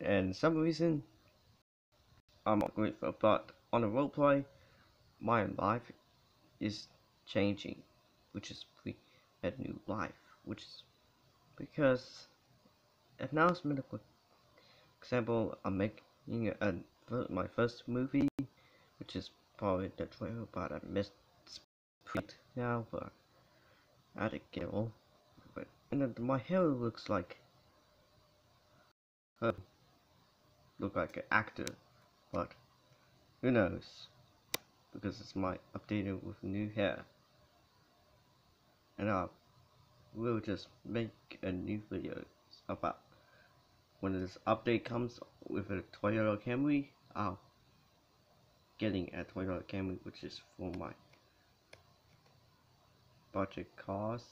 and some reason I'm not grateful, but on a roleplay, my life is changing, which is a new life, which is because announcement for example, I'm making a, my first movie, which is probably the trailer, but I missed it now, but I had get all. But and my hair looks like uh, look like an actor, but who knows? Because it's my updated with new hair, and I will just make a new video about when this update comes with a Toyota Camry. I'll getting a Toyota Camry, which is for my budget cars